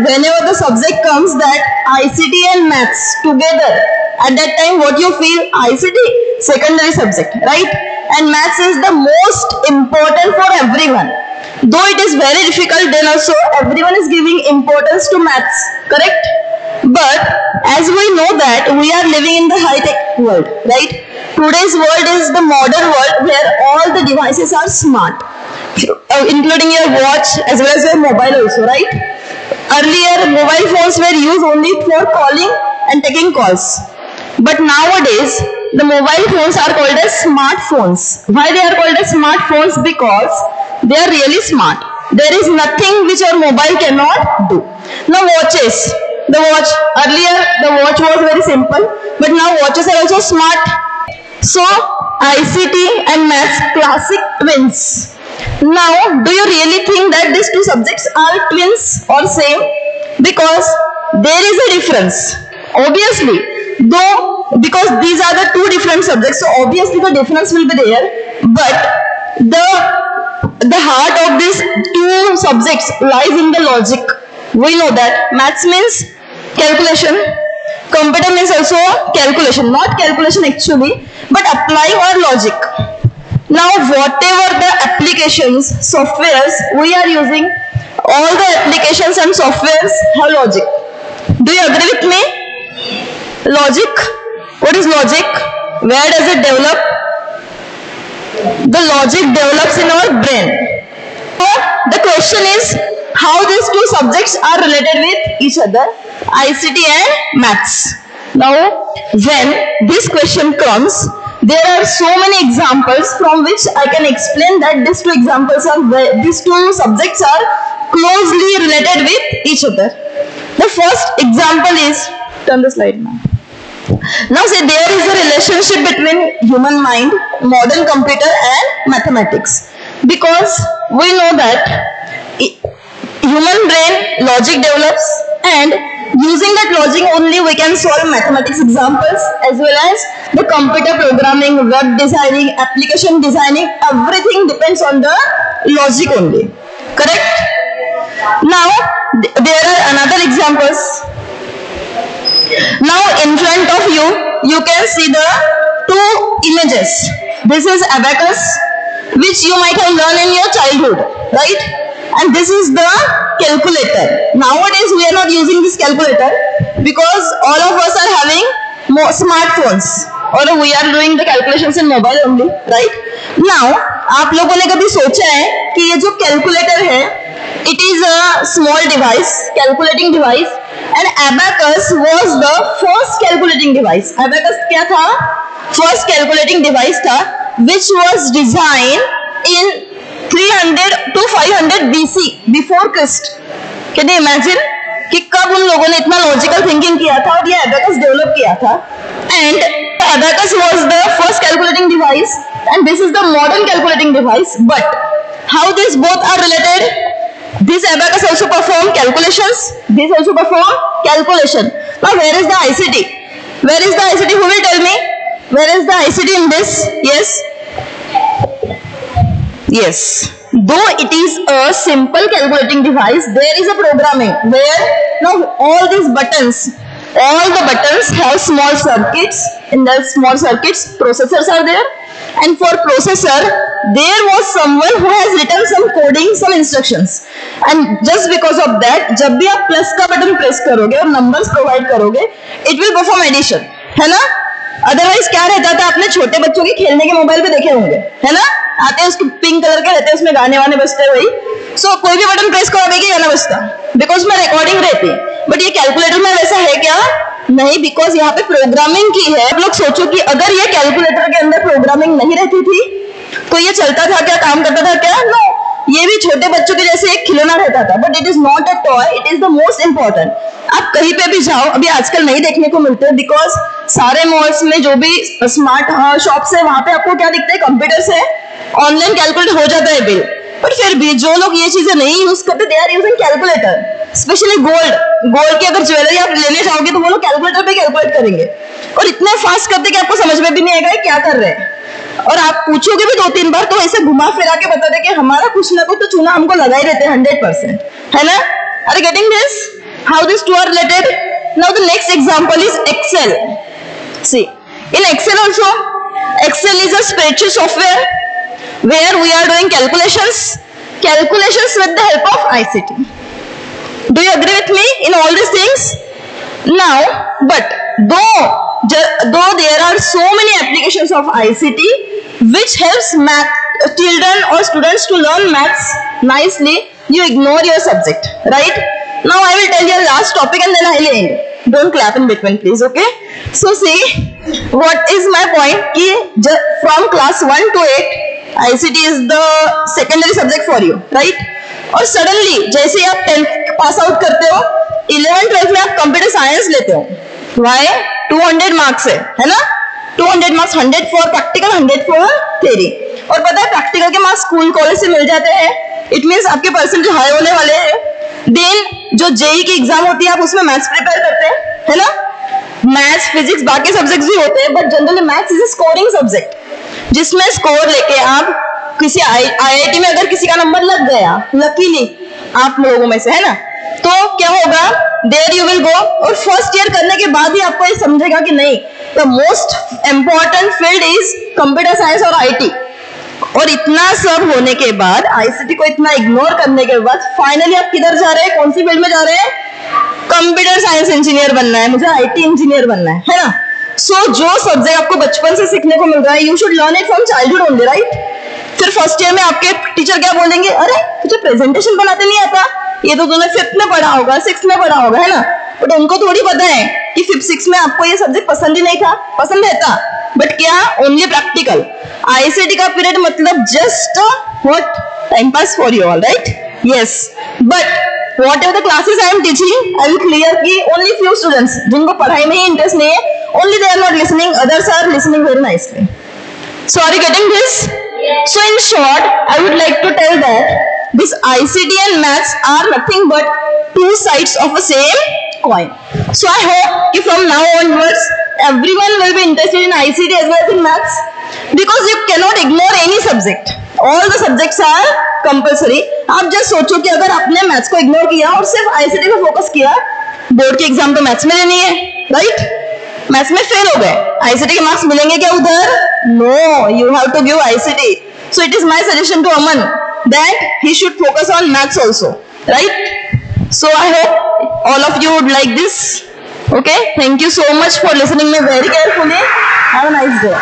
whenever the subject comes that ICT and maths together, at that time what you feel ICT secondary subject, right? And maths is the most important for everyone. Though it is very difficult, then also everyone is giving importance to maths, correct? But as we know that we are living in the high-tech world, right? Today's world is the modern world where all the devices are smart, uh, including your watch as well as your mobile also, right? Earlier, mobile phones were used only for calling and taking calls. But nowadays, the mobile phones are called as smartphones. Why they are called as smartphones? Because they are really smart. There is nothing which your mobile cannot do. Now watches. The watch, earlier the watch was very simple, but now watches are also smart. So ICT and maths classic twins. Now, do you really think that these two subjects are twins or same? Because there is a difference. Obviously, though because these are the two different subjects, so obviously the difference will be there. But the the heart of these two subjects lies in the logic. We know that maths means calculation, computer means also calculation, not calculation actually, but applying our logic. Now whatever the applications, softwares we are using, all the applications and softwares have logic. Do you agree with me? Logic. What is logic? Where does it develop? The logic develops in our brain. So the question is how these two subjects are related with each other, ICT and maths. Now, when this question comes, there are so many examples from which I can explain that these two examples are, these two subjects are closely related with each other. The first example is, turn the slide now. Now say there is a relationship between human mind, modern computer and mathematics. Because we know that human brain logic develops and using that logic only we can solve mathematics examples as well as the computer programming, web designing, application designing, everything depends on the logic only. Correct? Now, th there are another examples. Now, in front of you, you can see the two images. This is abacus, which you might have learned in your childhood, right? And this is the calculator. Nowadays we are not using this calculator because all of us are having smartphones or we are doing the calculations in mobile only, right? Now आप लोगों ने कभी सोचा है कि ये जो calculator है it is a small device, calculating device and abacus was the first calculating device. Abacus क्या था? First calculating device था which was designed in 300 to 500 BC before Christ. Can you imagine? कि कब उन लोगों ने इतना लॉजिकल थिंकिंग किया था और ये एबेकस डेवलप किया था and abacus was the first calculating device and this is the modern calculating device but how this both are related this abacus also perform calculations this also perform calculation now where is the ict where is the ict who will tell me where is the ict in this yes Yes. Though it is a simple calculating device, there is a programming where now all these buttons, all the buttons have small circuits. In the small circuits, processors are there. And for processor, there was someone who has written some coding, some instructions. And just because of that, जब भी आप plus का button press करोगे और numbers provide करोगे, it will perform addition, है ना? Otherwise क्या रहता था अपने छोटे बच्चों के खेलने के मोबाइल पे देखे होंगे है ना आते हैं उसके पिंक कलर के रहते हैं उसमें गाने वाने बजते हैं वही। सो so, कोई भी बटन प्रेस करो अभी गाना बजता। बिकॉज़ में रिकॉर्डिंग रहती है। बट ये कैलकुलेटर में वैसा है क्या? नहीं बिकॉज़ यहाँ पे प्रोग्रामिंग की है। आप लोग सोचो कि अगर ये कैलकुलेटर के अंदर प्रोग्रामिंग नहीं रहती थी तो ये चलता था क्या काम करता था क्या? नो ये भी छोटे बच्चों के जैसे एक खिलौना रहता था। But it is not a toy it is the most important आप कहीं पे भी जाओ अभी आजकल नहीं देखने को मिलते बिकॉज़ सारे मॉल्स में जो भी स्मार्ट शॉप्स है वहाँ पे आपको क्या दिखता है? कंप्यूटर्स से ऑनलाइन कैलकुलेट हो जाता है बिल। बट फिर भी जो लोग ये चीज़ें नहीं यूज़ करते they are using calculator specially gold gold की अगर ज्वेलरी आप लेने जाओगे तो वो लोग कैलकुलेटर पे कैलकुलेट करेंगे। और इतने फास्ट करते कि आपको समझ में भी नहीं आएगा क्या कर रहे हैं। और आप पूछोगे भी दो तीन बार तो ऐसे घुमा फिरा के बता दे कि हमारा कुछ ना कुछ तो चूना हमको लगा ही रहते हैं हंड्रेड परसेंट है ना? Are getting this how these two are related? Now the next example is excel see, in excel also, excel is a spreadsheet software where we are doing calculations calculations with the help of ict do you agree with me in all these things? Now but though though there are so many applications of ict which helps math uh, children or students to learn maths nicely you ignore your subject right? Now i will tell you a last topic and then i'll end. Don't clap in between please okay? So see what is my point? Ki from class 1 to 8 ict is the secondary subject for you, right? और suddenly जैसे आप tenth pass out करते हो eleven twelfth में आप computer science लेते हो। Y 200 marks है है ना? 200 marks 100 for practical 100 for theory और पता है प्रैक्टिकल के मार्क्स स्कूल कॉलेज से मिल जाते हैं। इट मीन आपके परसेंट हाई होने वाले हैं। देन जो जेई की एग्ज़ाम होती है, आप उसमें मैथ्स प्रिपेयर करते हैं, है ना? मैथ्स फिजिक्स बाकी सब्जेक्ट्स भी होते हैं but generally maths is scoring subject जिसमें स्कोर लेके आप किसी आईआईटी में अगर किसी का नंबर लग गया लकीली आप लोगों में से, है ना? तो क्या होगा? देर यू विल गो और फ़र्स्ट ईयर करने के बाद ही आपको ये समझेगा कि नहीं the most important field is computer science और आईटी और इतना सब होने के बाद आईसीटी को इतना इग्नोर करने के बाद फाइनली आप किधर जा रहे हैं? कौन सी फ़ील्ड में जा रहे हैं? कंप्यूटर साइंस इंजीनियर बनना है। मुझे आईटी इंजीनियर बनना है है ना? सो so, जो सब्जेक्ट आपको बचपन से सीखने को मिल रहा है। You should learn it from childhood only right फिर फ़र्स्ट ईयर में आपके टीचर क्या बोलेंगे? अरे तुझे प्रेजेंटेशन बनाते नहीं आता? ये तो तूने फिफ्थ में पढ़ा होगा सिक्स में पढ़ा होगा है ना? बट उनको थोड़ी पता है कि फिफ्थ सिक्स में आपको ये सब्जेक्ट पसंद ही नहीं था पसंद रहता बट क्या? ओनली प्रैक्टिकल आईसीटी का पीरियड मतलब just what time pass for you all right yes but whatever the classes I am teaching I will clear की ओनली फ्यू स्टूडेंट्स जिनको पढ़ाई में ही इंटरेस्ट नहीं है only they are not listening others are listening very nicely so are you getting this yes. so in short i would like to tell that this ict and maths are nothing but two sides of a same coin so i hope you from now onwards everyone will be interested in ict as well as in maths because you cannot ignore any subject all the subjects are compulsory आप just सोचो कि अगर आपने maths को ignore किया और सिर्फ़ ICT पे फोकस किया बोर्ड की एग्ज़ाम तो मैथ्स में लेनी है राइट मैथ्स में फेल हो गए। आईसीटी के मार्क्स मिलेंगे क्या उधर? No you have to give ICT so it is my suggestion to Aman that he should focus on maths also right so I hope all of you would like this okay? Thank you so much for listening me very carefully. Have a nice day.